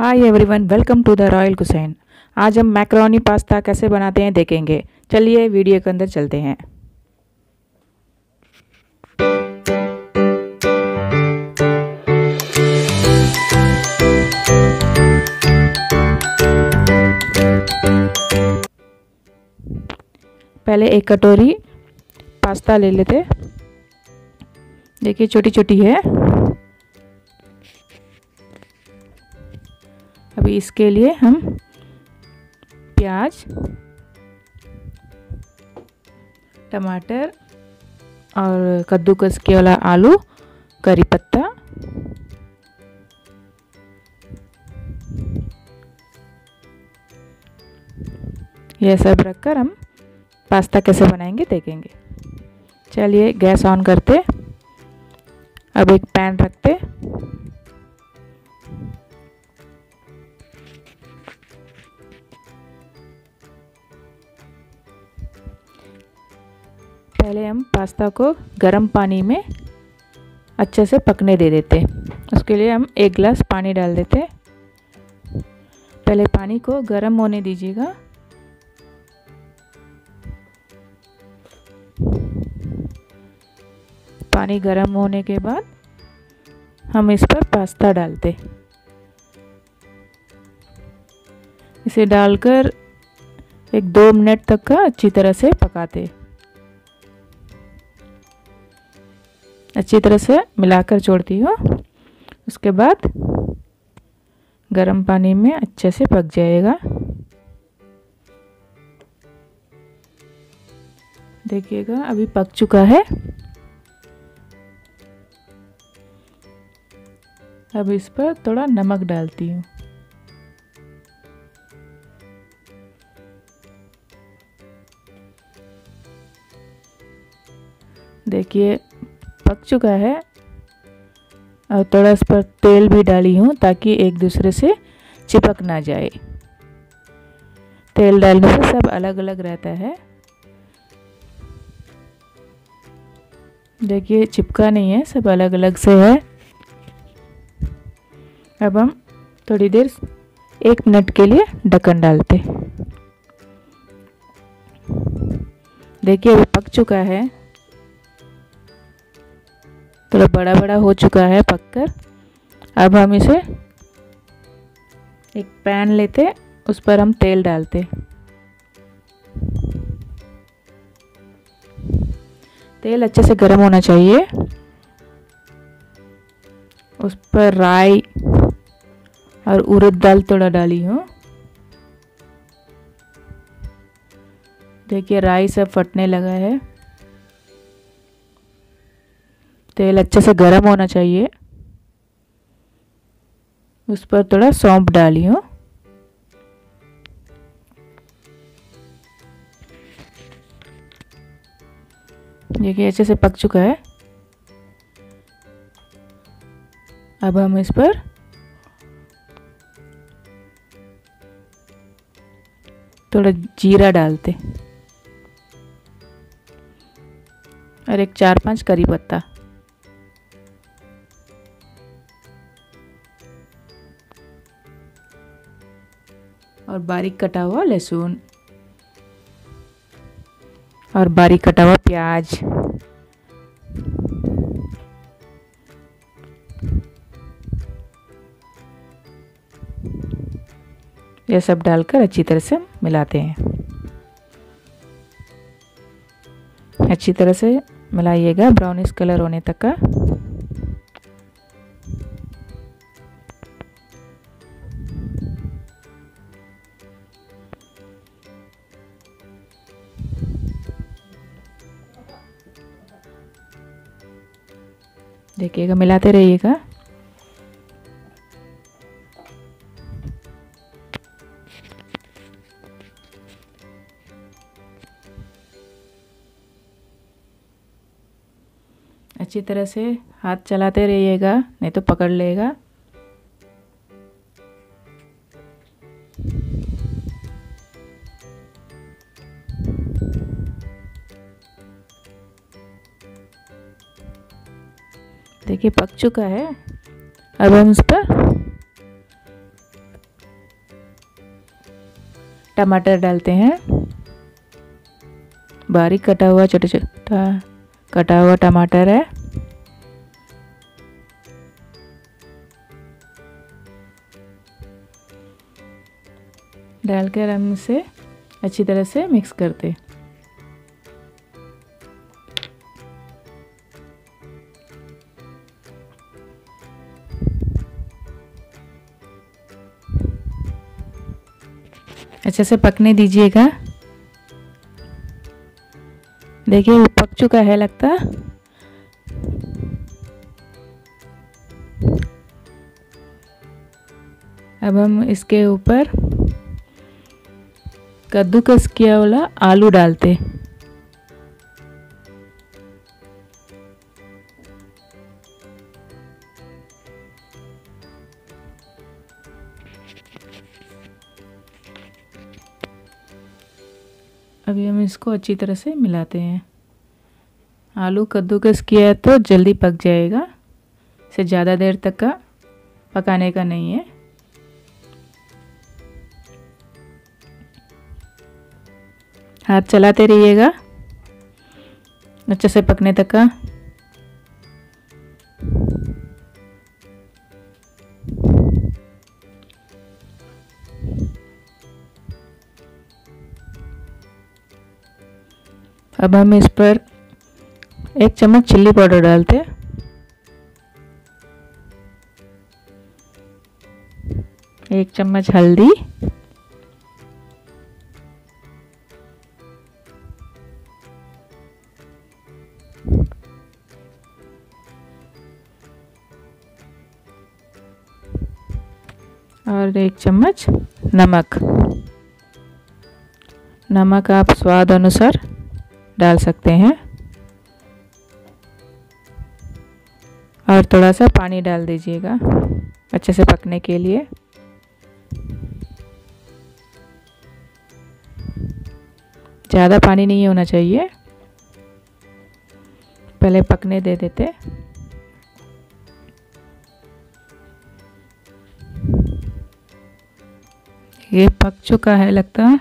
Hi everyone welcome to the royal cuisine आज हम macaroni pasta कैसे बनाते हैं देखेंगे। चलिए वीडियो के अंदर चलते हैं। पहले एक कटोरी पास्ता ले लेते। देखिए छोटी छोटी है। अभी इसके लिए हम प्याज, टमाटर और कद्दूकस के वाला आलू, करी पत्ता यह सब रखकर हम पास्ता कैसे बनाएँगे देखेंगे। चलिए गैस ऑन करते, अब एक पैन रखते। पास्ता को गर्म पानी में अच्छे से पकने दे देते उसके लिए हम एक गिलास पानी डाल देते पहले पानी को गर्म होने दीजिएगा। पानी गर्म होने के बाद हम इस पर पास्ता डालते इसे डालकर एक दो मिनट तक का अच्छी तरह से पकाते अच्छी तरह से मिलाकर छोड़ती हूँ। उसके बाद गर्म पानी में अच्छे से पक जाएगा। देखिएगा, अभी पक चुका है। अब इस पर थोड़ा नमक डालती हूँ। देखिए चुका है। और थोड़ा इस पर तेल भी डाली हूँ ताकि एक दूसरे से चिपक ना जाए। तेल डालने से सब अलग अलग रहता है। देखिए, चिपका नहीं है, सब अलग अलग से है। अब हम थोड़ी देर एक मिनट के लिए ढक्कन डालते। देखिए अभी पक चुका है। थोड़ा बड़ा बड़ा हो चुका है पककर। अब हम इसे एक पैन लेते, उस पर हम तेल डालते। तेल अच्छे से गर्म होना चाहिए। उस पर राई और उड़द दाल थोड़ा डाली हूँ। देखिए, राई सब फटने लगा है। तेल अच्छे से गर्म होना चाहिए। उस पर थोड़ा सौंप डाली हूँ। देखिए, अच्छे से पक चुका है। अब हम इस पर थोड़ा जीरा डालते और एक चार पाँच करी पत्ता। और बारीक कटा हुआ लहसुन। और बारीक कटा हुआ प्याज। यह सब डालकर अच्छी तरह से मिलाते हैं। अच्छी तरह से मिलाइएगा। ब्राउनिश कलर होने तक का देखिएगा मिलाते रहिएगा। अच्छी तरह से हाथ चलाते रहिएगा नहीं तो पकड़ लेगा। देखिए, पक चुका है। अब हम इस पर टमाटर डालते हैं। बारीक कटा हुआ, छोटा छोटा कटा हुआ टमाटर है। डालकर हम इसे अच्छी तरह से मिक्स करते हैं। अच्छे से पकने दीजिएगा। देखिए, वो पक चुका है लगता। अब हम इसके ऊपर कद्दूकस किया वाला आलू डालते। अभी हम इसको अच्छी तरह से मिलाते हैं। आलू कद्दूकस किया तो जल्दी पक जाएगा। इसे ज़्यादा देर तक का पकाने का नहीं है। हाथ चलाते रहिएगा। अच्छे से पकने तक का अब हम इस पर एक चम्मच चिल्ली पाउडर डालते हैं। एक चम्मच हल्दी। और एक चम्मच नमक। नमक आप स्वाद अनुसार डाल सकते हैं। और थोड़ा सा पानी डाल दीजिएगा अच्छे से पकने के लिए। ज़्यादा पानी नहीं होना चाहिए। पहले पकने दे देते। ये पक चुका है लगता है।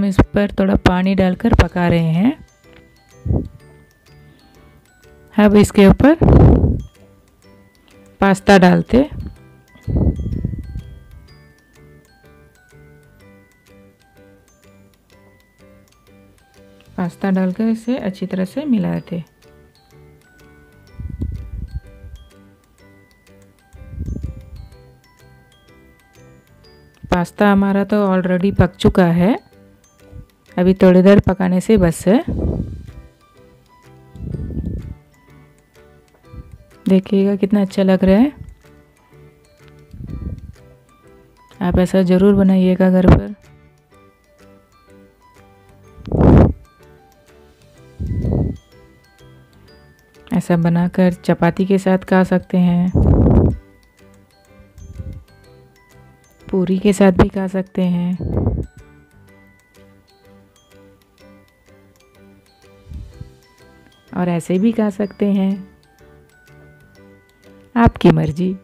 हम इस पर थोड़ा पानी डालकर पका रहे हैं। अब इसके ऊपर पास्ता डालते। पास्ता डालकर इसे अच्छी तरह से मिलाते। पास्ता हमारा तो ऑलरेडी पक चुका है। अभी थोड़ी देर पकाने से बस है। देखिएगा कितना अच्छा लग रहा है। आप ऐसा ज़रूर बनाइएगा घर पर। ऐसा बनाकर चपाती के साथ खा सकते हैं। पूरी के साथ भी खा सकते हैं। और ऐसे भी खा सकते हैं। आपकी मर्ज़ी।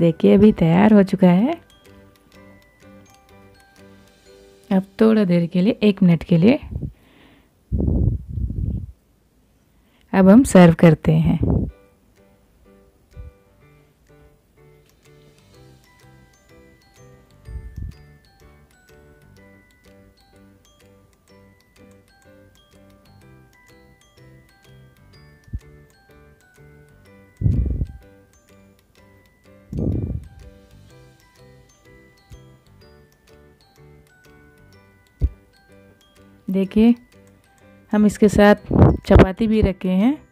देखिए, अभी तैयार हो चुका है। अब थोड़ा देर के लिए, एक मिनट के लिए। अब हम सर्व करते हैं। देखिए, हम इसके साथ चपाती भी रखे हैं।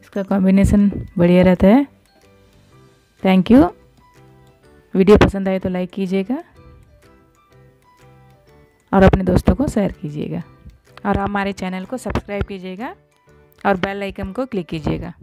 इसका कॉम्बिनेशन बढ़िया रहता है। थैंक यू वीडियो पसंद आए तो लाइक कीजिएगा। और अपने दोस्तों को शेयर कीजिएगा। और हमारे चैनल को सब्सक्राइब कीजिएगा। और बेल आइकन को क्लिक कीजिएगा।